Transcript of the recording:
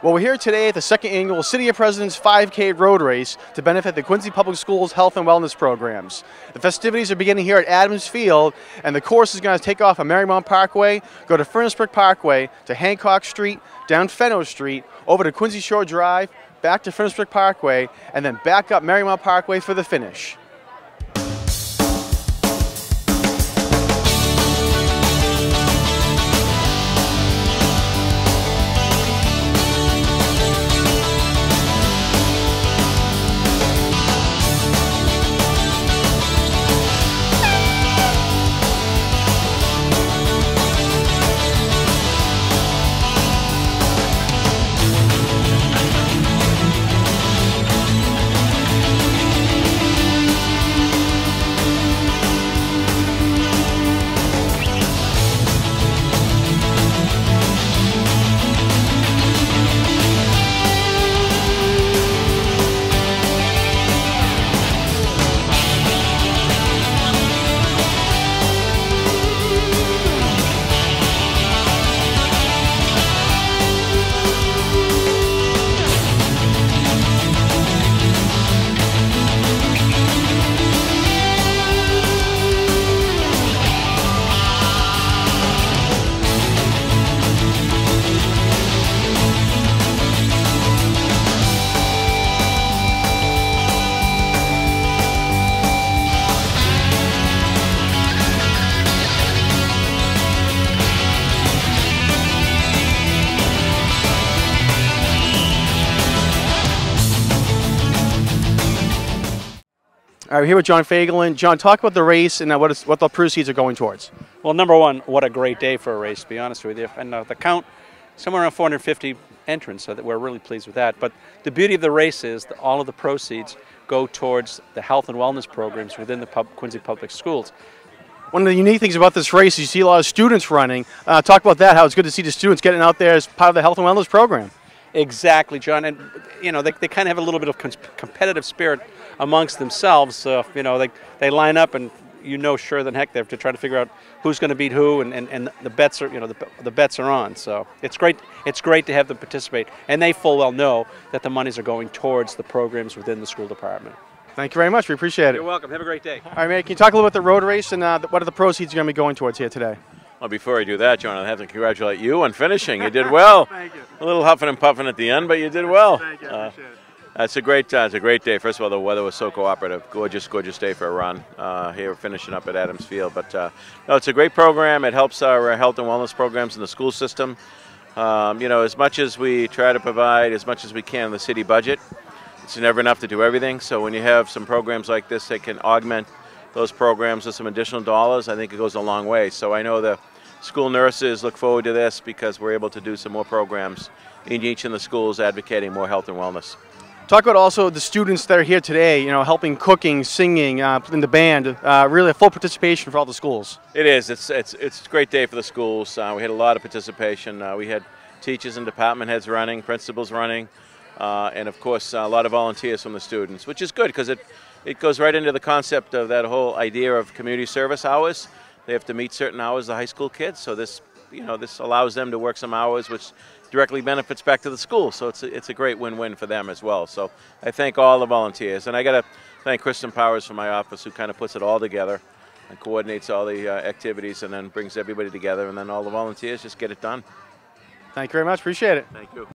Well, we're here today at the second annual City of Presidents 5K Road Race to benefit the Quincy Public Schools health and wellness programs. The festivities are beginning here at Adams Field, and the course is going to take off on Merrymount Parkway, go to Furnace Parkway, to Hancock Street, down Fenno Street, over to Quincy Shore Drive, back to Furnace Parkway, and then back up Merrymount Parkway for the finish. All right, we're here with John Fagelin. John, talk about the race and what, is, what the proceeds are going towards. Well, number one, what a great day for a race, to be honest with you. And uh, the count, somewhere around 450 entrants, so that we're really pleased with that. But the beauty of the race is that all of the proceeds go towards the health and wellness programs within the pub, Quincy Public Schools. One of the unique things about this race is you see a lot of students running. Uh, talk about that, how it's good to see the students getting out there as part of the health and wellness program. Exactly, John. And, you know, they, they kind of have a little bit of competitive spirit amongst themselves. So, you know, they, they line up and you know sure than heck they have to try to figure out who's going to beat who and, and, and the bets are you know the, the bets are on so it's great it's great to have them participate and they full well know that the monies are going towards the programs within the school department thank you very much we appreciate it you're welcome have a great day all right man can you talk a little about the road race and uh, what are the proceeds going to be going towards here today well, before I do that, John, I have to congratulate you on finishing. You did well. Thank you. A little huffing and puffing at the end, but you did well. Thank you. Uh, it's a great, uh, it's a great day. First of all, the weather was so cooperative. Gorgeous, gorgeous day for a run. Uh, here, finishing up at Adams Field, but uh, no, it's a great program. It helps our health and wellness programs in the school system. Um, you know, as much as we try to provide as much as we can in the city budget, it's never enough to do everything. So when you have some programs like this that can augment those programs with some additional dollars, I think it goes a long way. So I know the school nurses look forward to this because we're able to do some more programs in each of the schools advocating more health and wellness. Talk about also the students that are here today, you know, helping cooking, singing, uh, in the band, uh, really a full participation for all the schools. It is. It's, it's, it's a great day for the schools. Uh, we had a lot of participation. Uh, we had teachers and department heads running, principals running, uh, and of course a lot of volunteers from the students, which is good because it, it goes right into the concept of that whole idea of community service hours. They have to meet certain hours, the high school kids, so this, you know, this allows them to work some hours, which directly benefits back to the school. So it's a, it's a great win-win for them as well. So I thank all the volunteers, and I got to thank Kristen Powers from my office who kind of puts it all together and coordinates all the uh, activities and then brings everybody together, and then all the volunteers just get it done. Thank you very much. Appreciate it. Thank you.